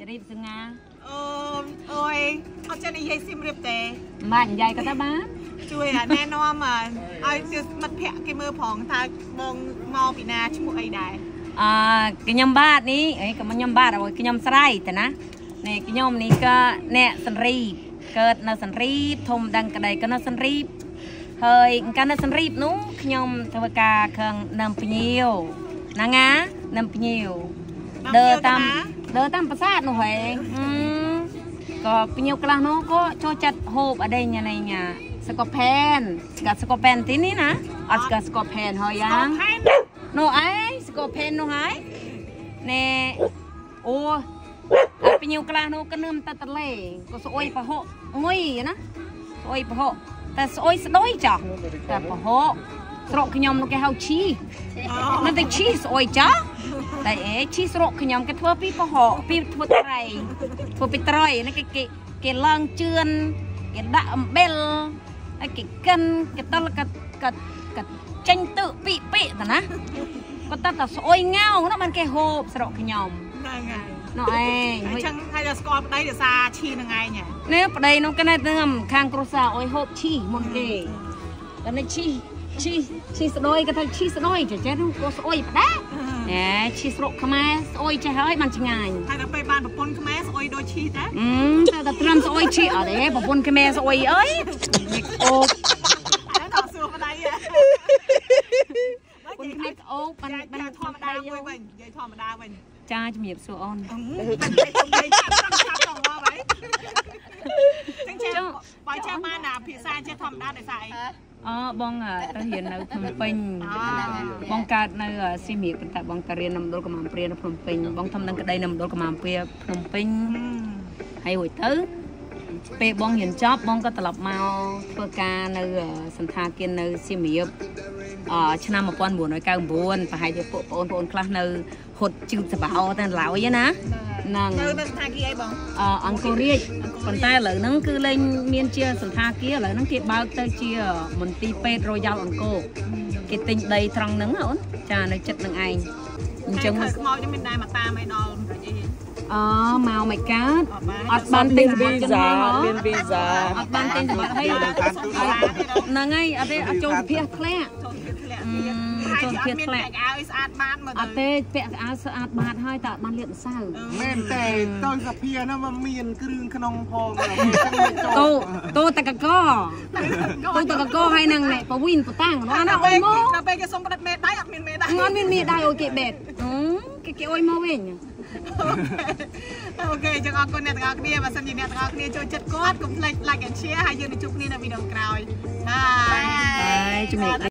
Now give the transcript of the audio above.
ចរីបសងាអូអូយអត់ចេះនិយាយស៊ីមរៀបទេមិនបាច់និយាយក៏ទៅបានជួយអាណែនាំឲ្យគឺមិត្តភក្តិគេមើលផងថាបងមកពីណាឈ្មោះអីដែរអឺខ្ញុំបាទនេះអីក៏ខ្ញុំបាទឲ្យខ្ញុំស្រ័យតាណានេះខ្ញុំនេះក៏អ្នកសន្រីបកើតនៅសន្រីបធំដឹងក្តីក៏នៅសន្រីបហើយកាលនៅសន្រីបនោះខ្ញុំធ្វើការខឹងនឹមភ្ញៀវណាងានឹមភ្ញៀវដើរតាម ដើរតាមប្រាសាទនោះហេហឹមក៏ភ្ញៀវខ្លះនោះក៏ចូលចិត្តហូបអដេញណៃញ៉ាស្កបផែនស្កាត់ស្កបផែនទីនេះណាអត់ស្កាត់ស្កបផែនហើយយ៉ាងខែននោះឯងស្គរផេននោះហើយណែអូអត់ពីញូខ្លះនោះក៏នឹមទៅតលេក៏ស្អុយប្រហុកងុយណាស្អុយប្រហុកតែស្អុយស្ដុយចាស់តែប្រហុកស្រុកខ្ញុំនោះគេហៅឈីនៅតែឈីស្អុយចាស់ តែអេឈីស្រុកខ្ញុំគេធ្វើពីប្រហុកពីធ្វើត្រីធ្វើពីត្រីនេះគេគេគេឡើងជឿនគេដាក់អំបិលហើយគេកិនគេតលកាត់កាត់កាត់ចេញទឹកពីពីតាណាគាត់តែតែស្អុយងៅនោះបានគេហូបស្រុកខ្ញុំហ្នឹងហើយនោះឯងអញ្ចឹងហើយដល់ស្គាល់ប្តីដោយសារឈីនឹងឯងហ៎នេះប្តីនោះគេនៅតាមខាងគ្រួសារអុយហូបឈីមុនគេតែនេះឈីឈីឈីស្ដុយគេថាឈីស្ដុយចេះចេះនោះក៏ស្អុយផ្ដា ណែឈីស្រុកខ្មែរស្អុយចេះហើយបានឆ្ងាញ់ហើយដល់ពេលបានប្រពន្ធខ្មែរស្អុយដូចឈីដែរអឺតែតែត្រឹមស្អុយឈីអត់ទេប្រពន្ធខ្មែរស្អុយអើយអូហើយដល់សួរប្តីហ៎ប្រពន្ធខ្មែរក្អូបបានយាយបានធម្មតាមួយវិញយាយធម្មតាវិញចាជំរាបសួរអូនអឺនិយាយចាប់ចាប់ចាប់ដល់មកហើយចឹងចាបើចាបានអាភាសាចេះធម្មតាដោយសារអី អបងទៅរៀននៅភ្នំពេញបងកើតនៅសៀមរាបប៉ុន្តែបងទៅរៀននៅមណ្ឌលកម្ពុជានៅភ្នំពេញបងធ្វើនឹងក្តីនៅមណ្ឌលកម្ពុជាភ្នំពេញហើយរួចទៅពេលបងរៀនចប់បងក៏ត្រឡប់មកធ្វើការនៅសន្តាគារនៅសៀមរាបអឆ្នាំ1999ប្រហែលជាពួកបងប្អូនខ្លះនៅហត់ជឺបសបោតែឡើយណា ហ្នឹងនៅនៅស្ថានភាពអីបងអអង្គររាជប៉ុន្តែឥឡូវហ្នឹងគឺលែងមានជាសន្តាគារឥឡូវហ្នឹងគេបើកទៅជាមន្ទីរពេទ្យរយ៉ាល់អង្គរគេទិញដីត្រង់ហ្នឹងណាអូនចានៅចិត្តនឹងឯងអញ្ចឹងឃើញខ្មោចនេះមានដែរមកតាមអីដល់ប្រជ័យអមកមិនកើតអត់បានអត់បានទិញសម្បត្តិជនមកមានវីសាអត់បានទិញសម្បត្តិហើយហ្នឹងហើយអត់ទេអត់ចូលវិភាគធ្លាក់ចូលភាពធ្លាក់ ហើយអត់មានតែឲ្យស្អាតបានមើលអត់ទេពាក់កៅអៅស្អាតបាតហើយតែអត់បានលាបម្សៅមែនតែទៅសភាហ្នឹងมันមានគ្រឿងក្នុងផងតែតូតូតកកតូតកកហើយនឹងបវិនបតាំងណាណាអូយមកដល់ពេលគេសុំផ្ដិតមេដៃអត់មានមេដៃងន់មានមានដៃអូគេបេតគេគេអុយមកវិញអូខេចឹងអរគុណអ្នកទាំងអស់គ្នាបើសិនជាអ្នកទាំងអស់គ្នាចូលចិត្តគាត់កុំភ្លេច like and share ហើយយើងនឹងជួបគ្នានៅវីដេអូក្រោយបាយហើយជំរាប